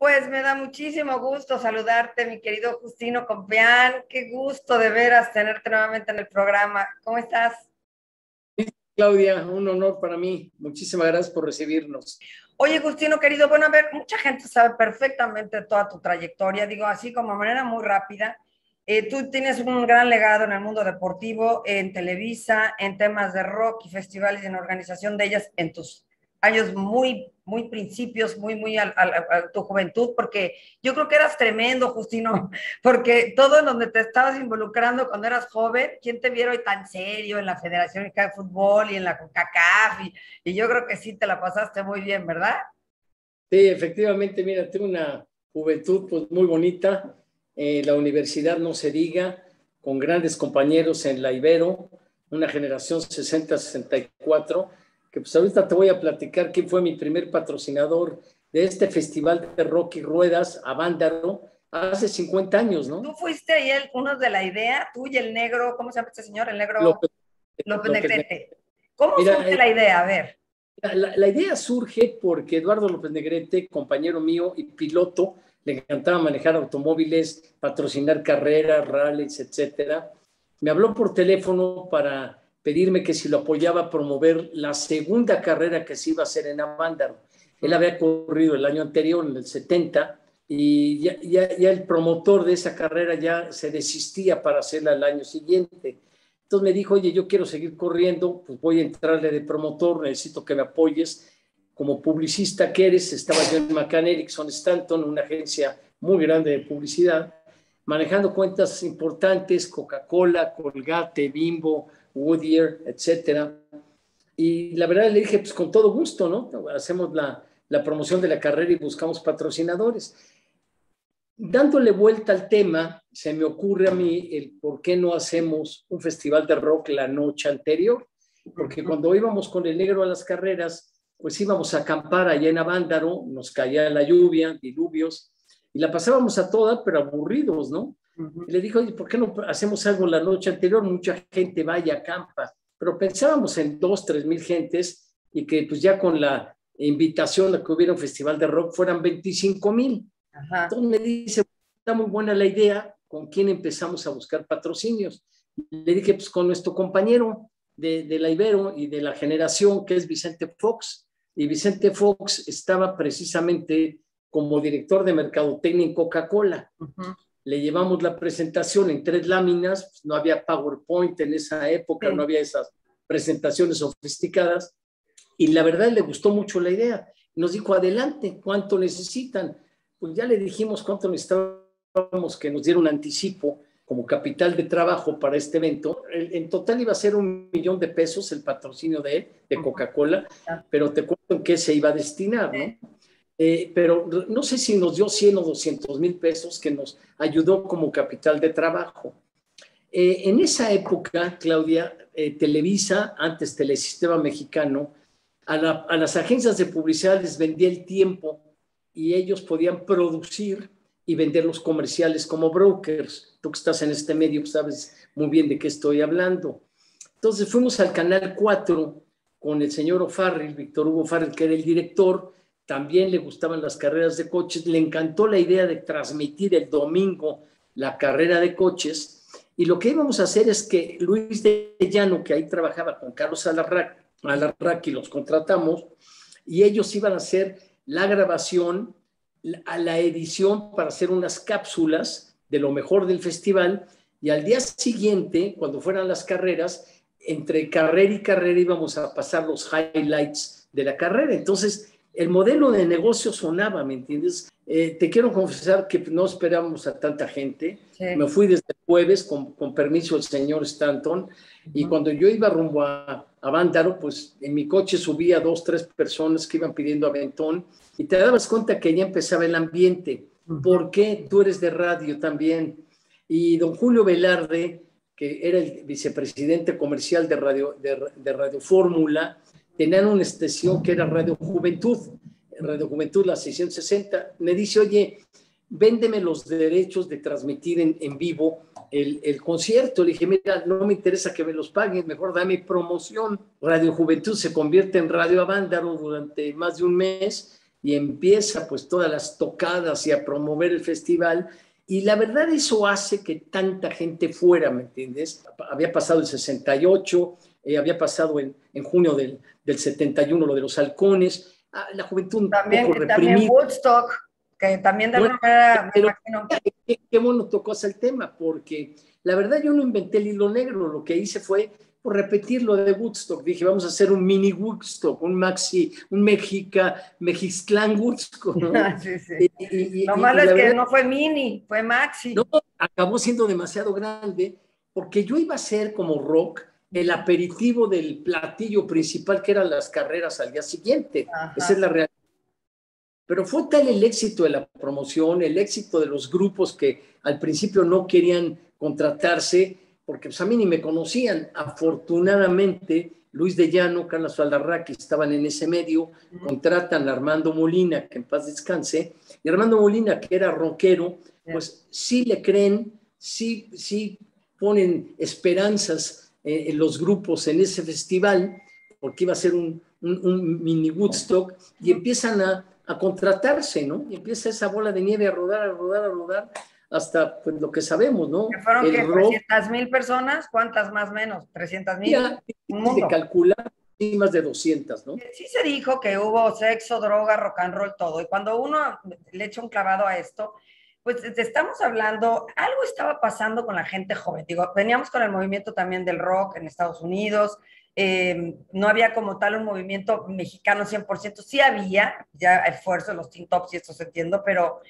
Pues me da muchísimo gusto saludarte, mi querido Justino Compeán. Qué gusto de veras tenerte nuevamente en el programa. ¿Cómo estás? Claudia, un honor para mí. Muchísimas gracias por recibirnos. Oye, Justino, querido, bueno, a ver, mucha gente sabe perfectamente toda tu trayectoria, digo así como de manera muy rápida. Eh, tú tienes un gran legado en el mundo deportivo, en Televisa, en temas de rock y festivales y en organización de ellas en tus años muy, muy principios, muy, muy a, tu juventud, porque yo creo que eras tremendo, Justino, porque todo en donde te estabas involucrando cuando eras joven, ¿quién te vieron hoy tan serio en la Federación de Fútbol y en la CONCACAF? Y, y yo creo que sí te la pasaste muy bien, ¿verdad? Sí, efectivamente, mira, tengo una juventud pues, muy bonita, eh, la universidad no se diga, con grandes compañeros en la Ibero, una generación 60-64, que pues ahorita te voy a platicar quién fue mi primer patrocinador de este festival de rock y ruedas a Vándaro hace 50 años, ¿no? Tú fuiste ahí el, uno de la idea, tú y el negro, ¿cómo se llama este señor? El negro López, Negrete. ¿Cómo surge la idea? A ver. La, la, idea surge porque Eduardo López Negrete, compañero mío y piloto, le encantaba manejar automóviles, patrocinar carreras, rallies, etcétera. Me habló por teléfono para pedirme que si lo apoyaba a promover la segunda carrera que se iba a hacer en Avándaro. Él había corrido el año anterior, en el 70, y ya, ya, el promotor de esa carrera ya se desistía para hacerla el año siguiente. Entonces me dijo, oye, yo quiero seguir corriendo, pues voy a entrarle de promotor, necesito que me apoyes. Como publicista que eres, estaba yo en McCann Erickson Stanton, una agencia muy grande de publicidad, manejando cuentas importantes, Coca-Cola, Colgate, Bimbo, Woodier, etcétera. Y la verdad le dije, pues con todo gusto, ¿no? Hacemos la, la promoción de la carrera y buscamos patrocinadores. Dándole vuelta al tema, se me ocurre a mí el por qué no hacemos un festival de rock la noche anterior, porque cuando íbamos con el negro a las carreras, pues íbamos a acampar allá en Avándaro, nos caía la lluvia, diluvios, y la pasábamos a toda, pero aburridos, ¿no? Y le dijo, oye, ¿por qué no hacemos algo la noche anterior? Mucha gente vaya, acampa. Pero pensábamos en dos, tres mil gentes y que pues ya con la invitación a que hubiera un festival de rock fueran 25 mil. Entonces me dice, está muy buena la idea, ¿con quién empezamos a buscar patrocinios? Le dije, pues con nuestro compañero de, de la Ibero y de la generación, que es Vicente Fox. Y Vicente Fox estaba precisamente como director de mercadotecnia en Coca-Cola le llevamos la presentación en tres láminas, pues, no había PowerPoint en esa época, no había esas presentaciones sofisticadas, y la verdad le gustó mucho la idea. Nos dijo, adelante, ¿cuánto necesitan? Pues ya le dijimos cuánto necesitábamos que nos diera un anticipo como capital de trabajo para este evento. En total iba a ser un millón de pesos el patrocinio de, de Coca-Cola, pero te cuento en qué se iba a destinar, ¿no? Eh, pero no sé si nos dio 100 o 200 mil pesos que nos ayudó como capital de trabajo. Eh, en esa época, Claudia, eh, Televisa, antes Telesistema Mexicano, a, a, las agencias de publicidad les vendía el tiempo y ellos podían producir y vender los comerciales como brokers. Tú que estás en este medio sabes muy bien de qué estoy hablando. Entonces fuimos al Canal 4 con el señor O'Farrell, Víctor Hugo O'Farrell, que era el director, también le gustaban las carreras de coches, le encantó la idea de transmitir el domingo la carrera de coches. Y lo que íbamos a hacer es que Luis de Llano, que ahí trabajaba con Carlos Alarraq, y los contratamos, y ellos iban a hacer la grabación, a la edición para hacer unas cápsulas de lo mejor del festival, y al día siguiente, cuando fueran las carreras, entre carrera y carrera íbamos a pasar los highlights de la carrera. Entonces, el modelo de negocio sonaba, ¿me entiendes? Eh, te quiero confesar que no esperábamos a tanta gente. Me fui desde el jueves con, con permiso del señor Stanton y cuando yo iba rumbo a, a Vándaro, pues en mi coche subía dos, tres personas que iban pidiendo aventón y te dabas cuenta que ya empezaba el ambiente. ¿Por qué? Tú eres de radio también. Y don Julio Velarde, que era el vicepresidente comercial de Radio, de, de radio Fórmula, tenían una estación que era Radio Juventud, Radio Juventud, la 660, me dice, oye, véndeme los derechos de transmitir en, en vivo el, el, concierto. Le dije, mira, no me interesa que me los paguen, mejor dame promoción. Radio Juventud se convierte en Radio Avándaro durante más de un mes y empieza pues todas las tocadas y a promover el festival. Y la verdad eso hace que tanta gente fuera, ¿me entiendes? Había pasado el 68, eh, había pasado en, en junio del, del, 71 lo de los halcones, ah, la juventud también, un poco reprimida. También Woodstock, que también de alguna manera... Pero, qué, qué bueno tocó ese el tema, porque la verdad yo no inventé el hilo negro, lo que hice fue por repetir lo de Woodstock. Dije, vamos a hacer un mini Woodstock, un maxi, un Mexica, Mexiclán Woodstock. ¿no? sí, sí. lo malo es que no fue mini, fue maxi. No, acabó siendo demasiado grande porque yo iba a ser como rock el aperitivo del platillo principal que eran las carreras al día siguiente. Esa es la realidad. Pero fue tal el éxito de la promoción, el éxito de los grupos que al principio no querían contratarse, porque pues, a mí ni me conocían. Afortunadamente, Luis de Llano, Carlos Aldarraqui estaban en ese medio, contratan a Armando Molina, que en paz descanse, y Armando Molina, que era rockero, pues sí le creen, sí, sí ponen esperanzas eh, en los grupos en ese festival, porque iba a ser un, un, mini Woodstock, y empiezan a, a, contratarse, ¿no? Y empieza esa bola de nieve a rodar, a rodar, a rodar, hasta pues, lo que sabemos, ¿no? ¿Que fueron que 300 mil personas? ¿Cuántas más menos? ¿300 mil? Se calcula más de 200, ¿no? Sí se dijo que hubo sexo, droga, rock and roll, todo. Y cuando uno le echa un clavado a esto, pues estamos hablando, algo estaba pasando con la gente joven. Digo, veníamos con el movimiento también del rock en Estados Unidos, eh, no había como tal un movimiento mexicano 100%, sí había ya esfuerzo, los teen tops y esto se entiendo, pero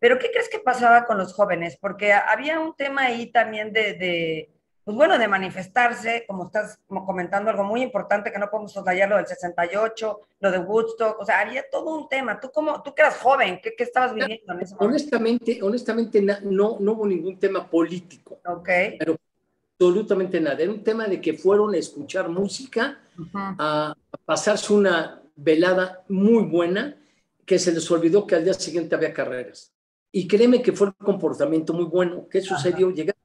pero ¿qué crees que pasaba con los jóvenes? Porque había un tema ahí también de, pues bueno, de manifestarse, como estás comentando, algo muy importante que no podemos soslayar lo del 68, lo de Woodstock, o sea, había todo un tema. Tú como, tú que eras joven, ¿qué, qué estabas viviendo en ese momento? Honestamente, honestamente no, no hubo ningún tema político. Ok. Pero absolutamente nada. Era un tema de que fueron a escuchar música, a pasarse una velada muy buena, que se les olvidó que al día siguiente había carreras. Y créeme que fue el comportamiento muy bueno. ¿Qué sucedió? Llegaron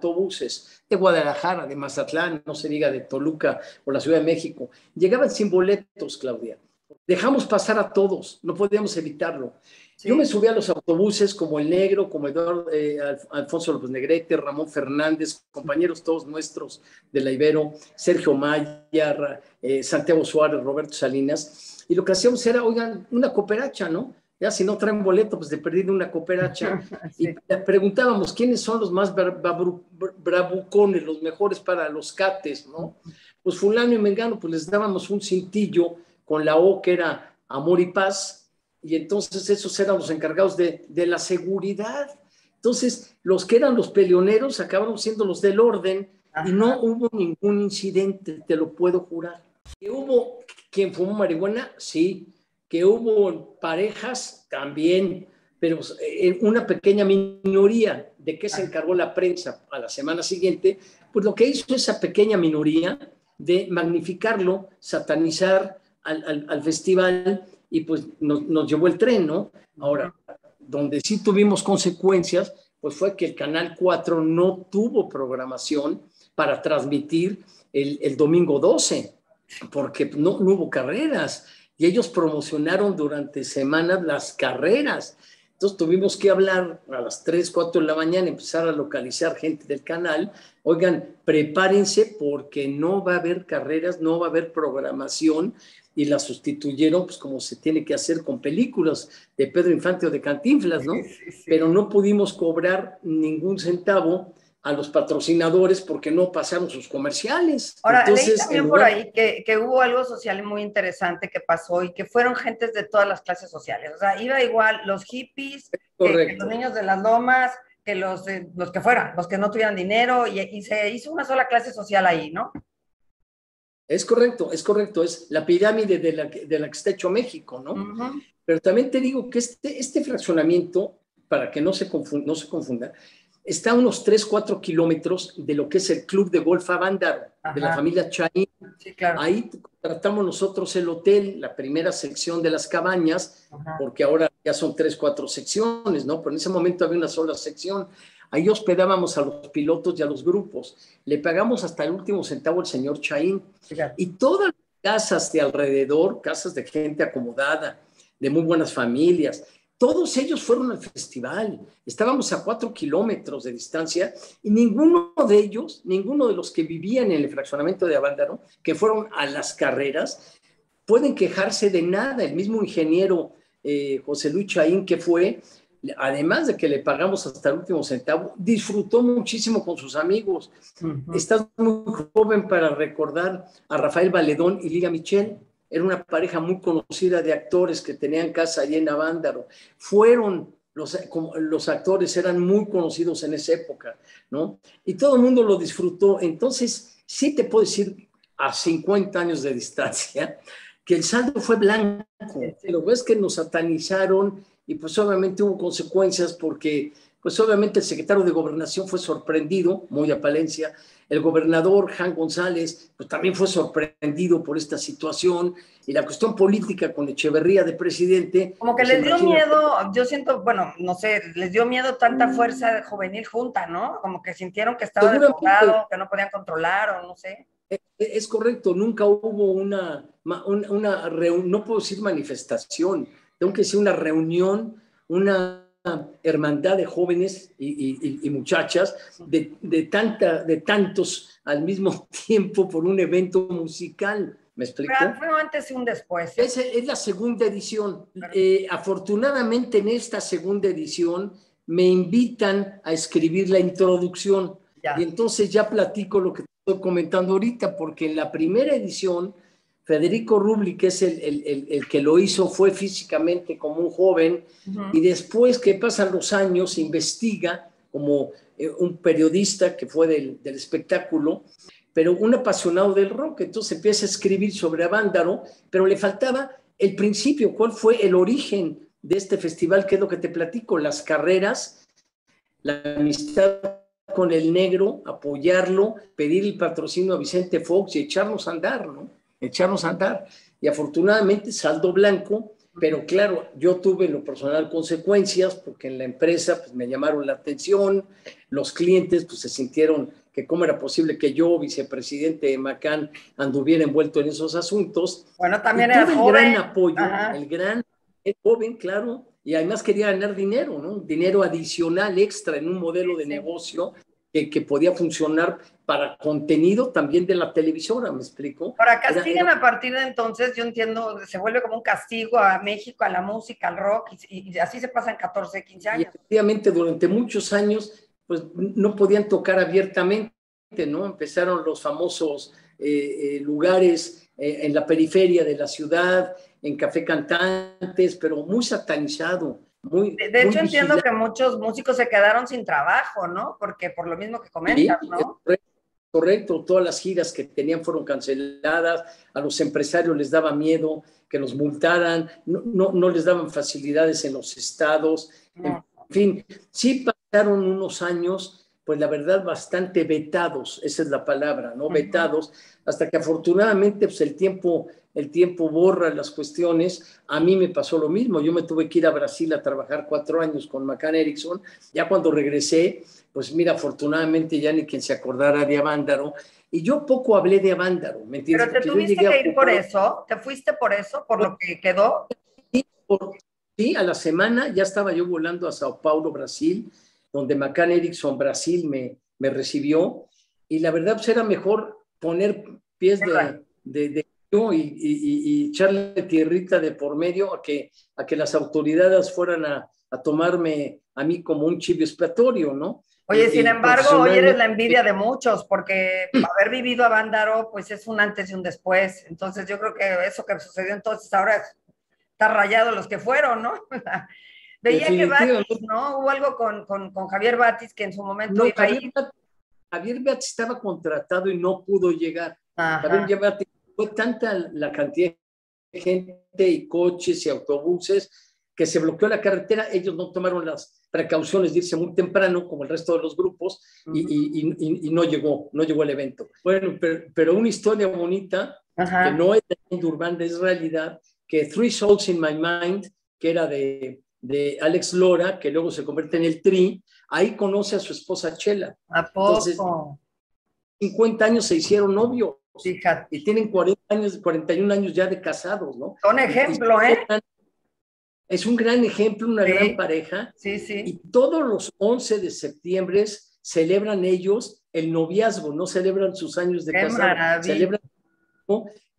autobuses de Guadalajara, de Mazatlán, no se diga de Toluca o la Ciudad de México. Llegaban sin boletos, Claudia. Dejamos pasar a todos, no podíamos evitarlo. Yo me subí a los autobuses como el Negro, como Eduardo, eh, Alfonso López Negrete, Ramón Fernández, compañeros todos nuestros de la Ibero, Sergio Maya, eh, Santiago Suárez, Roberto Salinas, y lo que hacíamos era, oigan, una cooperacha, ¿no? Ya si no traen boleto, pues de perdido una cooperacha. Y preguntábamos quiénes son los más bravucones, los mejores para los cates, ¿no? Pues fulano y mengano, pues les dábamos un cintillo con la O que era amor y paz, y entonces esos eran los encargados de, de la seguridad. Entonces, los que eran los peleoneros acabaron siendo los del orden y no hubo ningún incidente, te lo puedo jurar. ¿Que hubo quien fumó marihuana? Sí, que hubo parejas también, pero en una pequeña minoría. De que se encargó la prensa a la semana siguiente, pues lo que hizo esa pequeña minoría de magnificarlo, satanizar al, al, festival y pues nos, nos, llevó el tren, ¿no? Ahora, donde sí tuvimos consecuencias, pues fue que el Canal 4 no tuvo programación para transmitir el, el domingo 12, porque no, no hubo carreras y ellos promocionaron durante semanas las carreras. Entonces tuvimos que hablar a las 3, 4 de la mañana, empezar a localizar gente del canal. Oigan, prepárense porque no va a haber carreras, no va a haber programación y la sustituyeron pues como se tiene que hacer con películas de Pedro Infante o de Cantinflas, ¿no? Pero no pudimos cobrar ningún centavo a los patrocinadores porque no pasaron sus comerciales. Ahora, Entonces, leí también por ahí que, que, hubo algo social muy interesante que pasó y que fueron gentes de todas las clases sociales. O sea, iba igual los hippies, que los niños de las lomas, que los, eh, los que fueran, los que no tuvieran dinero, y, y, se hizo una sola clase social ahí, ¿no? Es correcto, es correcto, es la pirámide de la, de la que está hecho México, ¿no? Pero también te digo que este, este fraccionamiento, para que no se, confunda, no se confunda, está a unos 3, 4 kilómetros de lo que es el club de golf Avándaro, de la familia Chaín. Ahí tratamos nosotros el hotel, la primera sección de las cabañas, porque ahora ya son 3, 4 secciones, ¿no? Pero en ese momento había una sola sección. Ahí hospedábamos a los pilotos y a los grupos. Le pagamos hasta el último centavo al señor Chaín. Y todas las casas de alrededor, casas de gente acomodada, de muy buenas familias. Todos ellos fueron al festival. Estábamos a cuatro kilómetros de distancia y ninguno de ellos, ninguno de los que vivían en el fraccionamiento de Avándaro, que fueron a las carreras, pueden quejarse de nada. El mismo ingeniero eh, José Luis Chaín, que fue, además de que le pagamos hasta el último centavo, disfrutó muchísimo con sus amigos. Estás muy joven para recordar a Rafael Valedón y Liga Michel era una pareja muy conocida de actores que tenían casa allí en Avándaro. Fueron los, los actores, eran muy conocidos en esa época, ¿no? Y todo el mundo lo disfrutó. Entonces, sí te puedo decir a 50 años de distancia que el saldo fue blanco. Lo ves que nos satanizaron y pues obviamente hubo consecuencias porque pues obviamente el secretario de Gobernación fue sorprendido, muy a Palencia, el gobernador Jan González pues, también fue sorprendido por esta situación y la cuestión política con Echeverría de presidente. Como que pues, les dio miedo, yo siento, bueno, no sé, les dio miedo tanta fuerza juvenil junta, ¿no? Como que sintieron que estaba desbordado, que no podían controlar o no sé. E, e, es correcto, nunca hubo una, una, una no puedo decir manifestación, tengo que decir una reunión, una hermandad de jóvenes y, muchachas, de, tanta, de tantos al mismo tiempo por un evento musical. ¿Me explico? Fue antes y un después. Es, es la segunda edición. Eh, afortunadamente en esta segunda edición me invitan a escribir la introducción. Y entonces ya platico lo que estoy comentando ahorita, porque en la primera edición Federico Rubli, que es el, que lo hizo, fue físicamente como un joven y después que pasan los años investiga como eh, un periodista que fue del, espectáculo, pero un apasionado del rock. Entonces empieza a escribir sobre Avándaro, pero le faltaba el principio, cuál fue el origen de este festival, que es lo que te platico, las carreras, la amistad con el negro, apoyarlo, pedir el patrocinio a Vicente Fox y echarnos a andar, ¿no? Echarnos a andar. Y afortunadamente saldo blanco, pero claro, yo tuve en lo personal consecuencias porque en la empresa pues, me llamaron la atención, los clientes pues se sintieron que cómo era posible que yo, vicepresidente de Macán, anduviera envuelto en esos asuntos. Bueno, también era el gran apoyo, el gran joven, claro, y además quería ganar dinero, ¿no? Dinero adicional, extra en un modelo de negocio que, podía funcionar para contenido también de la televisora, ¿me explico? Para castigan a partir de entonces, yo entiendo, se vuelve como un castigo a México, a la música, al rock, y, así se pasan 14, 15 años. Y efectivamente, durante muchos años, pues no podían tocar abiertamente, ¿no? Empezaron los famosos eh, eh, lugares eh, en la periferia de la ciudad, en café cantantes, pero muy satanizado de, hecho, entiendo que muchos músicos se quedaron sin trabajo, ¿no? Porque por lo mismo que comentas, ¿no? Correcto, todas las giras que tenían fueron canceladas, a los empresarios les daba miedo que los multaran, no, no, les daban facilidades en los estados, en fin, sí pasaron unos años, pues la verdad, bastante vetados, esa es la palabra, ¿no? Vetados, hasta que afortunadamente pues el tiempo el tiempo borra las cuestiones. A mí me pasó lo mismo. Yo me tuve que ir a Brasil a trabajar cuatro años con McCann Erickson. Ya cuando regresé, pues mira, afortunadamente ya ni quien se acordara de Avándaro. Y yo poco hablé de Avándaro, ¿me entiendes? Pero te tuviste que ir por eso, te fuiste por eso, por lo que quedó. Sí, a la semana ya estaba yo volando a Sao Paulo, Brasil, donde McCann Erickson Brasil me, me recibió. Y la verdad, pues era mejor poner pies de y, echarle tierrita de por medio a que, a que las autoridades fueran a, tomarme a mí como un chivo expiatorio, ¿no? Oye, sin embargo, hoy eres la envidia de muchos, porque haber vivido a Bándaro, pues es un antes y un después. Entonces, yo creo que eso que sucedió entonces ahora está rayado los que fueron, ¿no? Veía que Batis, ¿no? Hubo algo con, con, Javier Batis que en su momento iba Javier, Javier Batis estaba contratado y no pudo llegar. Javier Batis fue tanta la cantidad de gente y coches y autobuses que se bloqueó la carretera, ellos no tomaron las precauciones de irse muy temprano, como el resto de los grupos, y, no llegó, no llegó el evento. Bueno, pero, una historia bonita, que no es de urbana, es realidad, que Three Souls in My Mind, que era de, de Alex Lora, que luego se convierte en el Tri, ahí conoce a su esposa Chela. ¿A poco? Entonces, 50 años se hicieron novios. Y tienen 40 años, 41 años ya de casados, ¿no? Son ejemplo, ¿eh? Es un gran ejemplo, una gran pareja. Sí, sí. Y todos los 11 de septiembre celebran ellos el noviazgo, no celebran sus años de casado, celebran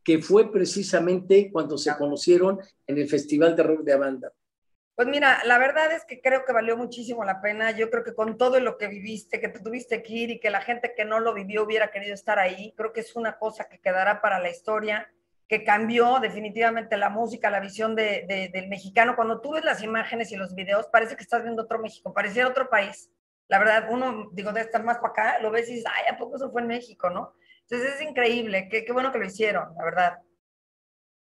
que fue precisamente cuando se conocieron en el Festival de Rock de Abanda. Pues mira, la verdad es que creo que valió muchísimo la pena. Yo creo que con todo lo que viviste, que te tuviste que ir y que la gente que no lo vivió hubiera querido estar ahí, creo que es una cosa que quedará para la historia, que cambió definitivamente la música, la visión de, del mexicano. Cuando tú ves las imágenes y los videos, parece que estás viendo otro México, parecía otro país. La verdad, uno, digo, de estar más para acá, lo ves y dices, ay, ¿a poco eso fue en México, no? Entonces es increíble, qué, qué bueno que lo hicieron, la verdad.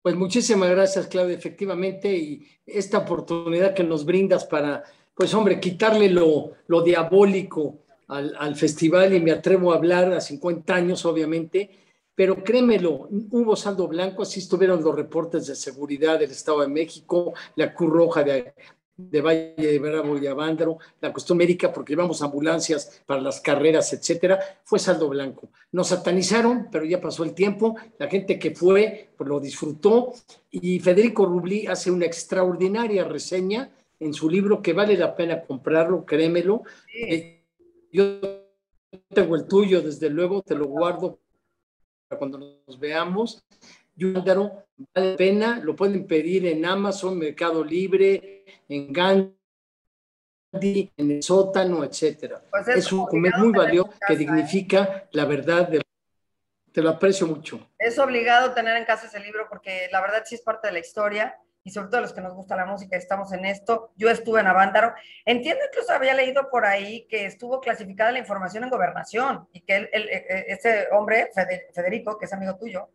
Pues muchísimas gracias, Claudia, efectivamente, y esta oportunidad que nos brindas para, pues hombre, quitarle lo, lo diabólico al, al, festival y me atrevo a hablar a 50 años, obviamente, pero créemelo, hubo saldo blanco, así estuvieron los reportes de seguridad del Estado de México, la Cruz Roja de, de Valle de Bravo y Avándaro, la cuestión médica, porque llevamos ambulancias para las carreras, etcétera, fue saldo blanco. Nos satanizaron, pero ya pasó el tiempo, la gente que fue pues lo disfrutó, y Federico Rubli hace una extraordinaria reseña en su libro que vale la pena comprarlo, créemelo. Eh, yo tengo el tuyo, desde luego, te lo guardo para cuando nos veamos. Yúndaro, vale la pena, lo pueden pedir en Amazon, Mercado Libre, en Gandhi, en el sótano, etcétera. Pues es, un comer muy valioso que ¿eh? dignifica la verdad. De... Te lo aprecio mucho. Es obligado tener en casa ese libro porque la verdad sí es parte de la historia y sobre todo los que nos gusta la música, estamos en esto. Yo estuve en Avándaro. Entiendo os había leído por ahí que estuvo clasificada la información en gobernación y que él, e, e, ese hombre, Federico, que es amigo tuyo,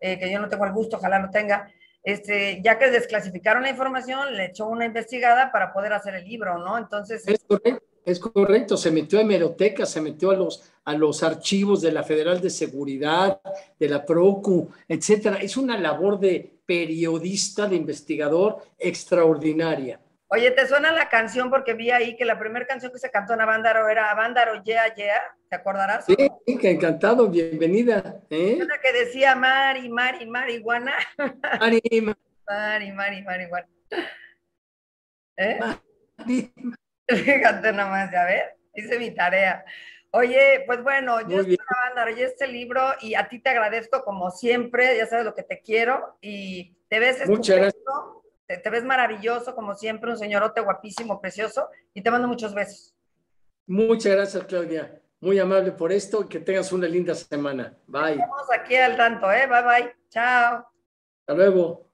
eh, que yo no tengo el gusto, ojalá lo tenga, este, ya que desclasificaron la información, le echó una investigada para poder hacer el libro, ¿no? Entonces... Es correcto, es correcto. se metió a hemeroteca, se metió a los, a los archivos de la Federal de Seguridad, de la PROCU, etcétera. Es una labor de periodista, de investigador extraordinaria. Oye, ¿te suena la canción? Porque vi ahí que la primera canción que se cantó en Avándaro era Avándaro Yeah Yeah, ¿te acordarás? Sí, que encantado, bienvenida. ¿eh? Una que decía Mari, Mari, marihuana. Mari, Mari, Mari, marihuana. ¿Eh? Mari. Fíjate nomás, ya ver, hice mi tarea. Oye, pues bueno, yo estoy en Avándaro y este libro y a ti te agradezco como siempre, ya sabes lo que te quiero y te ves Muchas gracias te, ves maravilloso, como siempre, un señorote guapísimo, precioso, y te mando muchos besos. Muchas gracias, Claudia. Muy amable por esto y que tengas una linda semana. Bye. Estamos aquí al tanto, ¿eh? Bye, bye. Chao. Hasta luego.